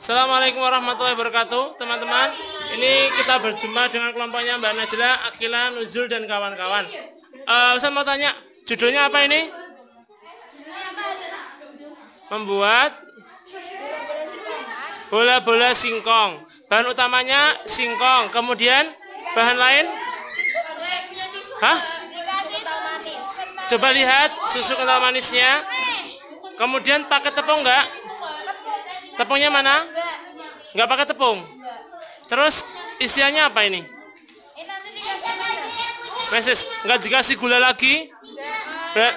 Assalamualaikum warahmatullahi wabarakatuh Teman-teman Ini kita berjumpa dengan kelompoknya Mbak Najla, Akila, Nuzul, dan kawan-kawan uh, Saya mau tanya Judulnya apa ini? Membuat Bola-bola singkong Bahan utamanya singkong Kemudian bahan lain? Hah? Coba lihat susu kental manisnya Kemudian pakai tepung enggak? Tepungnya mana? Enggak pakai tepung. Terus isiannya apa ini? Meses, enggak dikasih gula lagi? Ber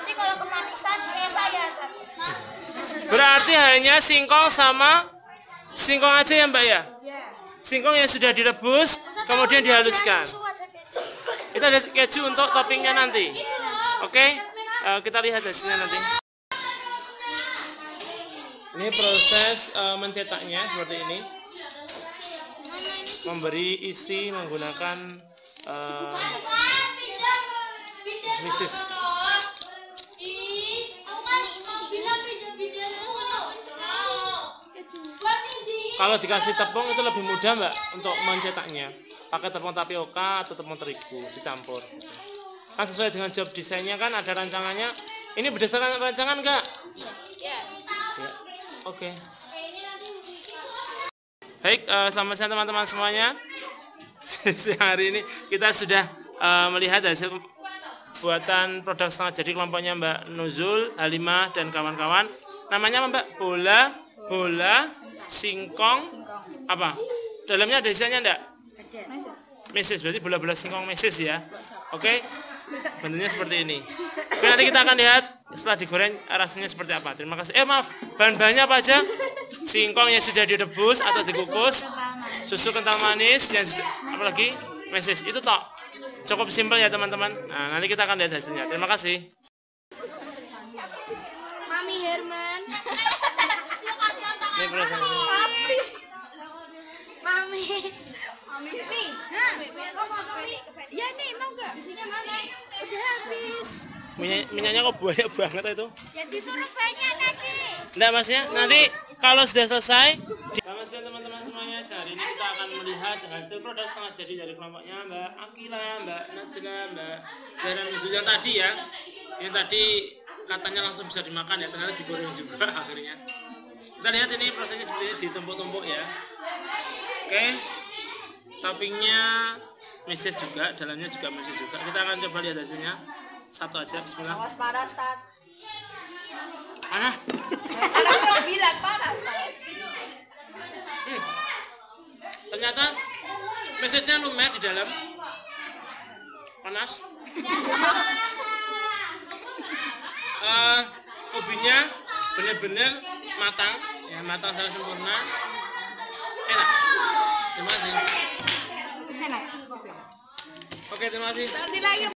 Berarti hanya singkong sama singkong aja ya Mbak ya? Singkong yang sudah direbus, kemudian dihaluskan. Kita ada keju untuk toppingnya nanti. Oke, uh, kita lihat hasilnya nanti. Ini proses uh, mencetaknya seperti ini. Memberi isi menggunakan uh. Kalau dikasih tepung itu lebih mudah mbak untuk mencetaknya. Pakai tepung tapioka atau tepung terigu dicampur. Kan sesuai dengan job desainnya kan ada rancangannya. Ini berdasarkan rancangan enggak? Oke. Okay. Baik, uh, selamat siang teman-teman semuanya. Siang hari ini kita sudah uh, melihat hasil buatan produk setengah jadi kelompoknya Mbak Nuzul, Halimah dan kawan-kawan. Namanya Mbak? Bola, bola, singkong, apa? Dalamnya ada isiannya enggak? Mesis, berarti bola-bola singkong mesis ya. Oke. Okay? Bentuknya seperti ini. Oke, nanti kita akan lihat setelah digoreng rasanya seperti apa? Terima kasih. Eh maaf bahan-bahannya apa aja? Singkong yang sudah direbus atau dikukus susu kental manis dan apa lagi? Mesis. Itu tok. Cukup simpel ya teman-teman. Nah nanti kita akan lihat hasilnya. Terima kasih. Mami Herman. Prosesnya Mami. Mami Minyak, minyaknya kok banyak banget itu. Ya disuruh banyak nanti. Enggak masnya nanti kalau sudah selesai Selamat siang teman-teman semuanya hari ini kita akan melihat hasil produk setengah jadi dari kelompoknya Mbak Akila, Mbak Najla, Mbak dan yang tadi ya. Yang tadi katanya langsung bisa dimakan ya ternyata digoreng juga akhirnya. Kita lihat ini prosesnya seperti ini ditumpuk-tumpuk ya. Oke toppingnya meses juga dalamnya juga meses juga. Kita akan coba lihat hasilnya satu aja bismillah. Awas panas tat panas. Panas bilang panas hmm. ternyata mesesnya lumer di dalam. Panas. Uh, ubinya benar-benar matang. Ya matang secara sempurna. Enak. Terima kasih. Enak. Oke terima kasih. Nanti lagi